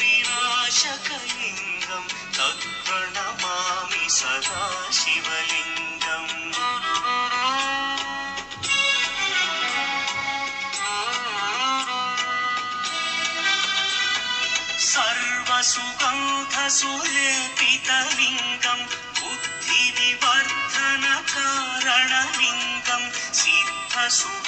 विनाशकलिङ्गं तत्प्रणमामि सदा शिवलिङ्गम् सर्वसुगन्धसुलेपितलिङ्गम् बुद्धिविवर्धनकारणलिङ्गं सिद्धसुगासुरबन्ध